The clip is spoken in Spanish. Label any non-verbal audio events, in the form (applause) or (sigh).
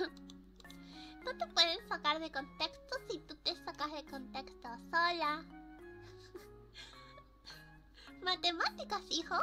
(laughs) No te pueden sacar de contexto si tú te sacas de contexto sola. (laughs) Matemáticas, hijo.